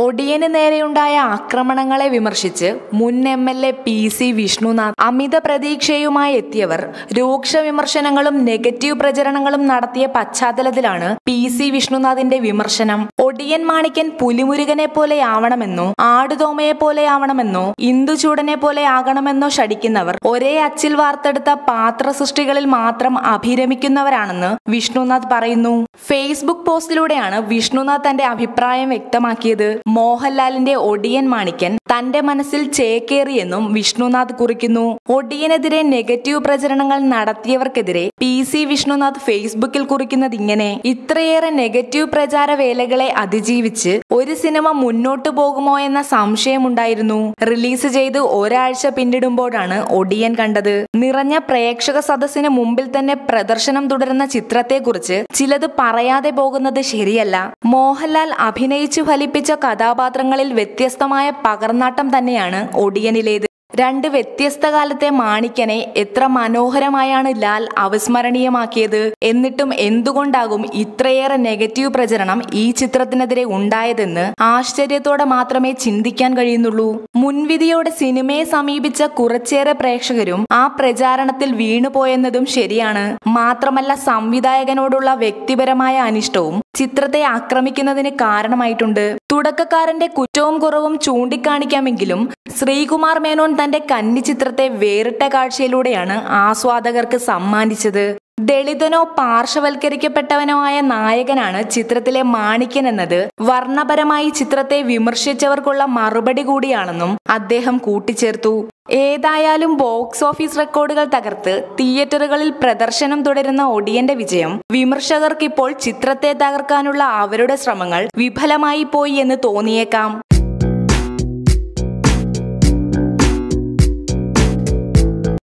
ഒടിയന് നേരെയുണ്ടായ ആക്രമണങ്ങളെ വിമർശിച്ച് മുൻ M L A P C Vishnunath അമിത പ്രതീക്ഷയുമായി എത്തിയവർ രൂക്ഷ വിമർശനങ്ങളും നെഗറ്റീവ് പ്രചരണങ്ങളും നടത്തിയ പശ്ചാത്തലത്തിലാണ് പി സി വിഷ്ണുനാഥിന്റെ വിമർശനം. ഒടിയൻ മാണിക്കൻ പുലിമുരുകനെ പോലെയാവണമെന്നോ ആടുതോമയെ പോലെയാവണമെന്നോ ഇന്ദുചൂടനെ പോലെ ആകണമെന്നോ ശടിക്കുന്നവർ ഒരേ അച്ചിൽ വാർത്തെടുത്ത പാത്ര സൃഷ്ടികളിൽ മാത്രം അഭിരമിക്കുന്നവരാണെന്ന് വിഷ്ണുനാഥ് പറയുന്നു. ഫേസ്ബുക്ക് പോസ്റ്റിലൂടെയാണ് വിഷ്ണുനാഥ് തന്റെ അഭിപ്രായം വ്യക്തമാക്കിയത്. മോഹൻലാലിന്റെ ഒടിയൻ മാണിക്കൻ തന്റെ മനസ്സിൽ ചേക്കേറിയെന്നും വിഷ്ണുനാഥ് കുറിക്കുന്നു. ഒടിയനെതിരെ നെഗറ്റീവ് പ്രചരണങ്ങൾ നടത്തിയവർക്കെതിരെ പി സി വിഷ്ണുനാഥ് ഫേസ്ബുക്കിൽ കുറിക്കുന്നത് ഇങ്ങനെ. ഇത്രയേറെ നെഗറ്റീവ് പ്രചാര വേലകളെ അതിജീവിച്ച് ഒരു സിനിമ മുന്നോട്ടു പോകുമോ എന്ന സംശയമുണ്ടായിരുന്നു. റിലീസ് ചെയ്ത് ഒരാഴ്ച പിന്നിടുമ്പോഴാണ് ഒടിയൻ കണ്ടത്. നിറഞ്ഞ പ്രേക്ഷക സദസ്സിന് മുമ്പിൽ തന്നെ പ്രദർശനം തുടരുന്ന ചിത്രത്തെക്കുറിച്ച് ചിലത് പറയാതെ പോകുന്നത് ശരിയല്ല. മോഹൻലാൽ അഭിനയിച്ചു ഫലിപ്പിച്ച കഥാപാത്രങ്ങളിൽ വ്യത്യസ്തമായ പകർന്നാട്ടം തന്നെയാണ് ഒടിയനിലേത്. രണ്ട് വ്യത്യസ്ത കാലത്തെ മാണിക്കനെ എത്ര മനോഹരമായാണ് ലാൽ അവസ്മരണീയമാക്കിയത്. എന്നിട്ടും എന്തുകൊണ്ടാകും ഇത്രയേറെ നെഗറ്റീവ് പ്രചരണം ഈ ചിത്രത്തിനെതിരെ ഉണ്ടായതെന്ന് ആശ്ചര്യത്തോടെ മാത്രമേ ചിന്തിക്കാൻ കഴിയുന്നുള്ളൂ. മുൻവിധിയോടെ സിനിമയെ സമീപിച്ച കുറച്ചേറെ പ്രേക്ഷകരും ആ പ്രചാരണത്തിൽ വീണുപോയെന്നതും ശരിയാണ്. മാത്രമല്ല സംവിധായകനോടുള്ള വ്യക്തിപരമായ അനിഷ്ടവും ചിത്രത്തെ ആക്രമിക്കുന്നതിന് കാരണമായിട്ടുണ്ട്. തുടക്കക്കാരന്റെ കുറ്റവും കുറവും ചൂണ്ടിക്കാണിക്കാമെങ്കിലും ശ്രീകുമാർ മേനോൻ തന്റെ കന്നി ചിത്രത്തെ വേറിട്ട കാഴ്ചയിലൂടെയാണ് ആസ്വാദകർക്ക് സമ്മാനിച്ചത്. ദളിതനോ പാർശ്വവൽക്കരിക്കപ്പെട്ടവനോ ആയ നായകനാണ് ചിത്രത്തിലെ മാണിക്യൻ എന്നത്. വർണപരമായി ചിത്രത്തെ വിമർശിച്ചവർക്കുള്ള മറുപടി കൂടിയാണെന്നും അദ്ദേഹം കൂട്ടിച്ചേർത്തു. ഏതായാലും ബോക്സ് ഓഫീസ് റെക്കോർഡുകൾ തകർത്ത് തിയേറ്ററുകളിൽ പ്രദർശനം തുടരുന്ന ഒടിയന്റെ വിജയം വിമർശകർക്കിപ്പോൾ ചിത്രത്തെ തകർക്കാനുള്ള അവരുടെ ശ്രമങ്ങൾ വിഫലമായി പോയി എന്ന് തോന്നിയേക്കാം.